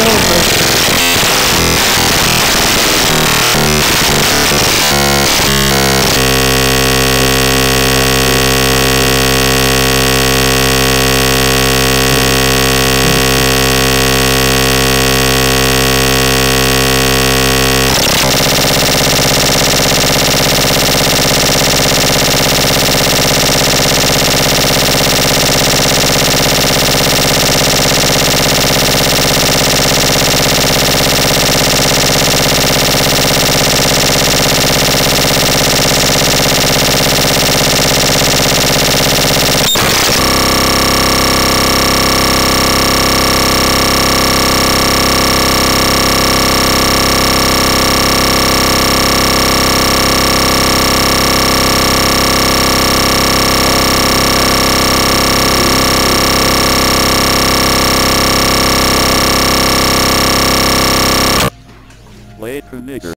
over. Play for nigger.